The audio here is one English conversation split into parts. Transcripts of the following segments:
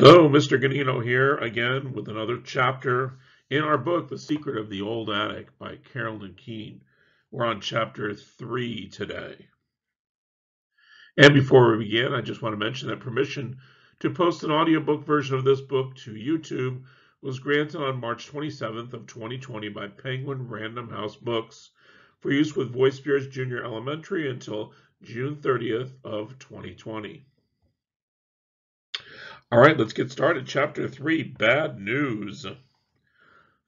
Hello, Mr. Ganino here again with another chapter in our book, The Secret of the Old Attic by Carolyn Keene. We're on chapter three today. And before we begin, I just want to mention that permission to post an audiobook version of this book to YouTube was granted on March 27th of 2020 by Penguin Random House Books for use with Voice Spears Junior Elementary until June 30th of 2020. All right, let's get started. Chapter 3 Bad News.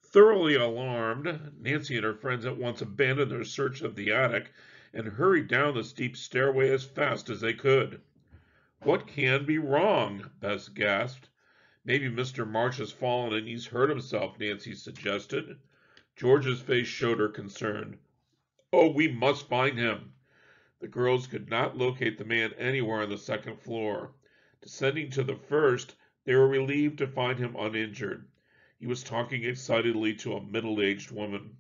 Thoroughly alarmed, Nancy and her friends at once abandoned their search of the attic and hurried down the steep stairway as fast as they could. What can be wrong? Bess gasped. Maybe Mr. March has fallen and he's hurt himself, Nancy suggested. George's face showed her concern. Oh, we must find him. The girls could not locate the man anywhere on the second floor. Descending to the first, they were relieved to find him uninjured. He was talking excitedly to a middle-aged woman.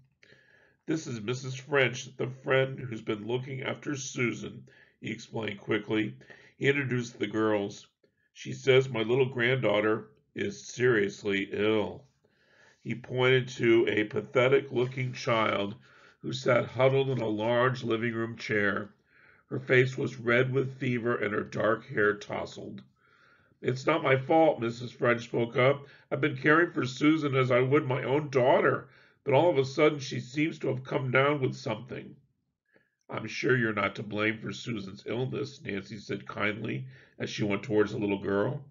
This is Mrs. French, the friend who's been looking after Susan, he explained quickly. He introduced the girls. She says my little granddaughter is seriously ill. He pointed to a pathetic-looking child who sat huddled in a large living room chair. Her face was red with fever and her dark hair tousled. It's not my fault, Mrs. French spoke up. I've been caring for Susan as I would my own daughter, but all of a sudden she seems to have come down with something. I'm sure you're not to blame for Susan's illness, Nancy said kindly as she went towards the little girl.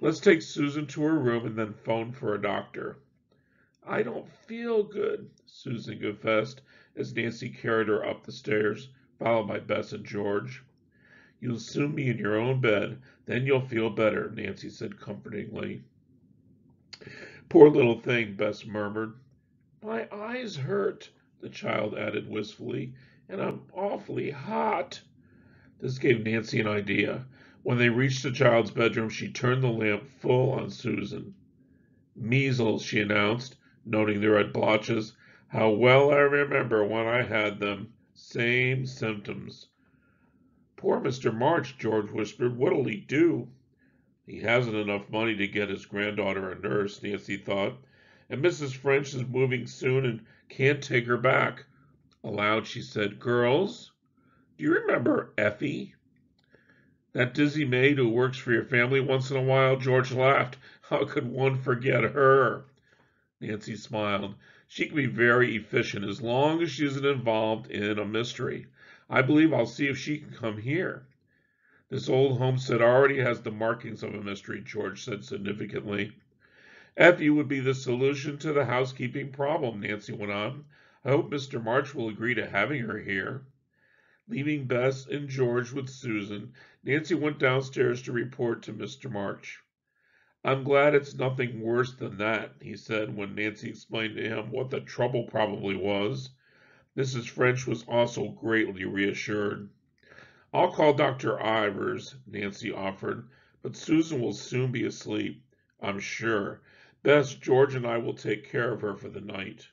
Let's take Susan to her room and then phone for a doctor. I don't feel good, Susan confessed as Nancy carried her up the stairs, followed by Bess and George. You'll soon be in your own bed. Then you'll feel better, Nancy said comfortingly. Poor little thing, Bess murmured. My eyes hurt, the child added wistfully, and I'm awfully hot. This gave Nancy an idea. When they reached the child's bedroom, she turned the lamp full on Susan. Measles, she announced, noting the red blotches. How well I remember when I had them. Same symptoms. Poor Mr. March, George whispered. What'll he do? He hasn't enough money to get his granddaughter a nurse, Nancy thought, and Mrs. French is moving soon and can't take her back. Aloud, she said, Girls, do you remember Effie? That dizzy maid who works for your family once in a while, George laughed. How could one forget her? Nancy smiled. She can be very efficient as long as she isn't involved in a mystery. I believe I'll see if she can come here. This old homestead already has the markings of a mystery, George said significantly. Effie would be the solution to the housekeeping problem, Nancy went on. I hope Mr. March will agree to having her here. Leaving Bess and George with Susan, Nancy went downstairs to report to Mr. March. I'm glad it's nothing worse than that, he said when Nancy explained to him what the trouble probably was. Mrs. French was also greatly reassured. I'll call Dr. Ivers, Nancy offered, but Susan will soon be asleep, I'm sure. Bess George, and I will take care of her for the night.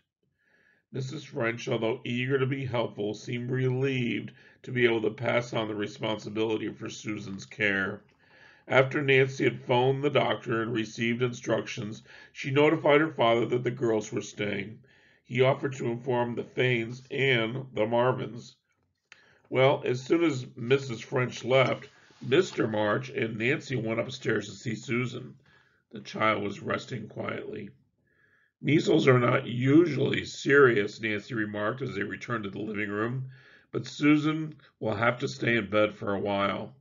Mrs. French, although eager to be helpful, seemed relieved to be able to pass on the responsibility for Susan's care. After Nancy had phoned the doctor and received instructions, she notified her father that the girls were staying he offered to inform the Faynes and the Marvins. Well, as soon as Mrs. French left, Mr. March and Nancy went upstairs to see Susan. The child was resting quietly. Measles are not usually serious, Nancy remarked as they returned to the living room, but Susan will have to stay in bed for a while.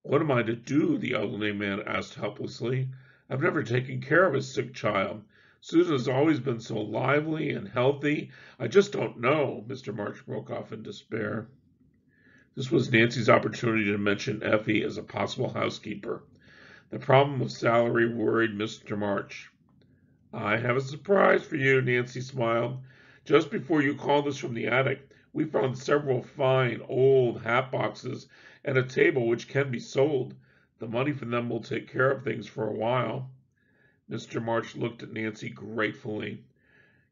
What am I to do? the elderly man asked helplessly. I've never taken care of a sick child. Susan has always been so lively and healthy. I just don't know. Mr. March broke off in despair. This was Nancy's opportunity to mention Effie as a possible housekeeper. The problem of salary worried Mr. March. I have a surprise for you, Nancy smiled. Just before you called us from the attic, we found several fine old hat boxes and a table which can be sold. The money from them will take care of things for a while. Mr. March looked at Nancy gratefully.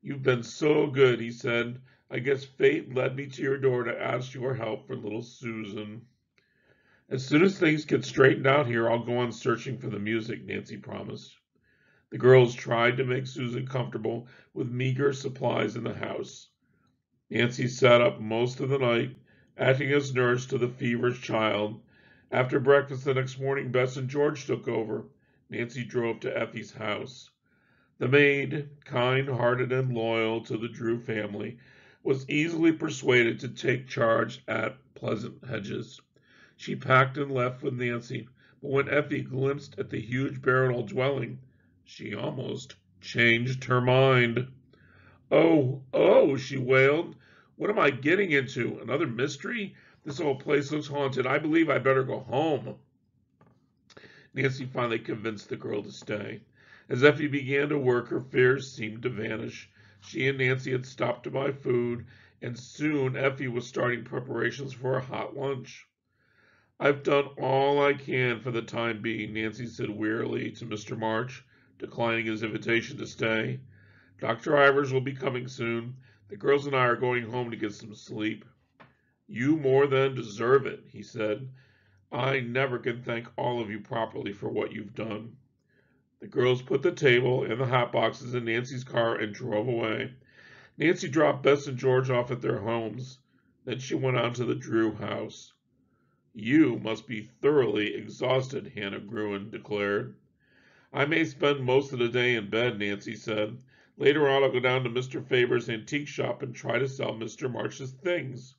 You've been so good, he said. I guess fate led me to your door to ask your help for little Susan. As soon as things get straightened out here, I'll go on searching for the music, Nancy promised. The girls tried to make Susan comfortable with meager supplies in the house. Nancy sat up most of the night, acting as nurse to the feverish child. After breakfast the next morning, Bess and George took over. Nancy drove to Effie's house. The maid, kind hearted and loyal to the Drew family, was easily persuaded to take charge at Pleasant Hedges. She packed and left with Nancy, but when Effie glimpsed at the huge barren dwelling, she almost changed her mind. Oh, oh, she wailed. What am I getting into? Another mystery? This old place looks haunted. I believe I'd better go home. Nancy finally convinced the girl to stay. As Effie began to work, her fears seemed to vanish. She and Nancy had stopped to buy food, and soon Effie was starting preparations for a hot lunch. I've done all I can for the time being, Nancy said wearily to Mr. March, declining his invitation to stay. Dr. Ivers will be coming soon. The girls and I are going home to get some sleep. You more than deserve it, he said. I never can thank all of you properly for what you've done. The girls put the table and the hot boxes in Nancy's car and drove away. Nancy dropped Bess and George off at their homes. Then she went on to the Drew house. You must be thoroughly exhausted, Hannah Gruen declared. I may spend most of the day in bed, Nancy said. Later on, I'll go down to Mr. Faber's antique shop and try to sell Mr. March's things.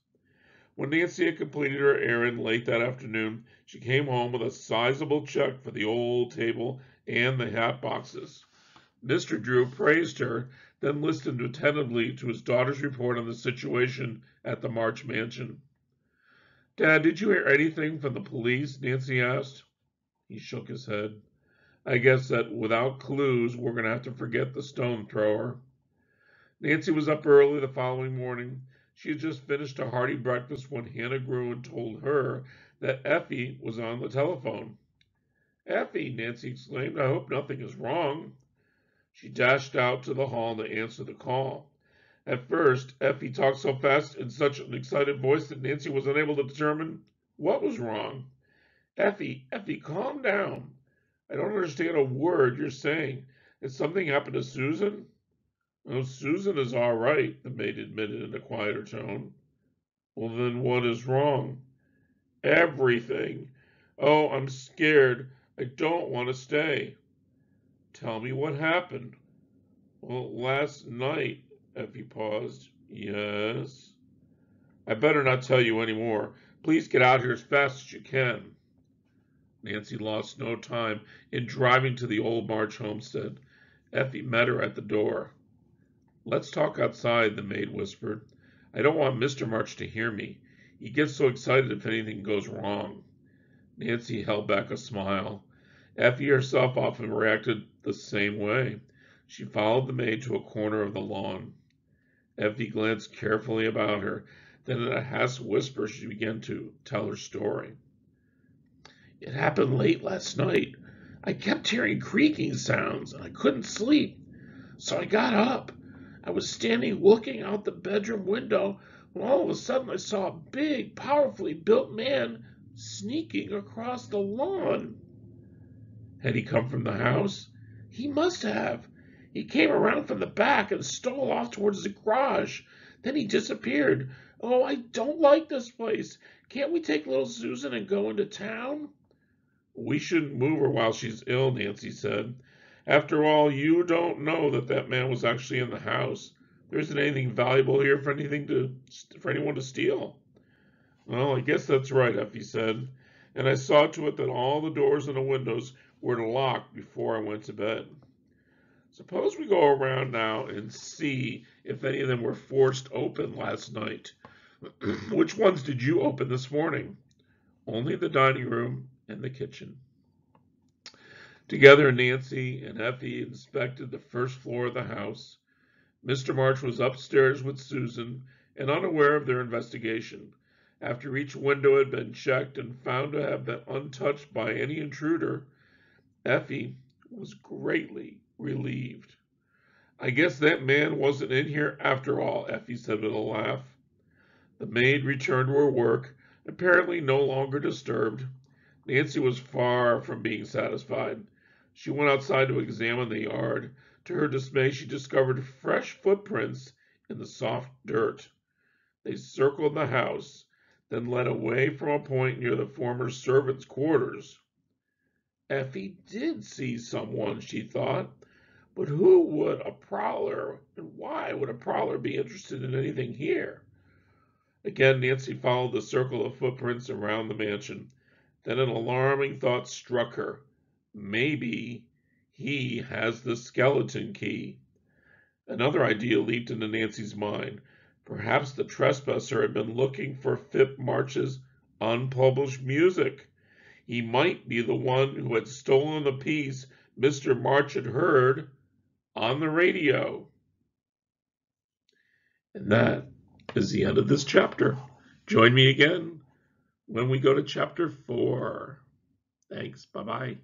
When Nancy had completed her errand late that afternoon, she came home with a sizable check for the old table and the hat boxes. Mr. Drew praised her, then listened attentively to his daughter's report on the situation at the March mansion. Dad, did you hear anything from the police? Nancy asked. He shook his head. I guess that without clues, we're going to have to forget the stone thrower. Nancy was up early the following morning. She had just finished a hearty breakfast when Hannah Gruen told her that Effie was on the telephone. Effie, Nancy exclaimed, I hope nothing is wrong. She dashed out to the hall to answer the call. At first, Effie talked so fast in such an excited voice that Nancy was unable to determine what was wrong. Effie, Effie, calm down. I don't understand a word you're saying. Has something happened to Susan? Oh, Susan is all right, the maid admitted in a quieter tone. Well, then what is wrong? Everything. Oh, I'm scared. I don't want to stay. Tell me what happened. Well, last night, Effie paused. Yes. I better not tell you any more. Please get out here as fast as you can. Nancy lost no time in driving to the old March homestead. Effie met her at the door. Let's talk outside, the maid whispered. I don't want Mr. March to hear me. He gets so excited if anything goes wrong. Nancy held back a smile. Effie herself often reacted the same way. She followed the maid to a corner of the lawn. Effie glanced carefully about her. Then in a half whisper she began to tell her story. It happened late last night. I kept hearing creaking sounds and I couldn't sleep. So I got up I was standing looking out the bedroom window when all of a sudden I saw a big, powerfully built man sneaking across the lawn. Had he come from the house? He must have. He came around from the back and stole off towards the garage. Then he disappeared. Oh, I don't like this place. Can't we take little Susan and go into town? We shouldn't move her while she's ill, Nancy said. After all, you don't know that that man was actually in the house. There isn't anything valuable here for anything to for anyone to steal. Well, I guess that's right, Effie said, and I saw to it that all the doors and the windows were locked before I went to bed. Suppose we go around now and see if any of them were forced open last night. Which ones did you open this morning? Only the dining room and the kitchen. Together, Nancy and Effie inspected the first floor of the house. Mr. March was upstairs with Susan and unaware of their investigation. After each window had been checked and found to have been untouched by any intruder, Effie was greatly relieved. I guess that man wasn't in here after all, Effie said with a laugh. The maid returned to her work, Apparently no longer disturbed, Nancy was far from being satisfied. She went outside to examine the yard. To her dismay, she discovered fresh footprints in the soft dirt. They circled the house, then led away from a point near the former servants' quarters. Effie did see someone, she thought, but who would a prowler and why would a prowler be interested in anything here? Again, Nancy followed the circle of footprints around the mansion. Then an alarming thought struck her. Maybe he has the skeleton key. Another idea leaped into Nancy's mind. Perhaps the trespasser had been looking for Fipp March's unpublished music. He might be the one who had stolen the piece Mr. March had heard on the radio. And that is the end of this chapter. Join me again when we go to chapter four. Thanks. Bye bye.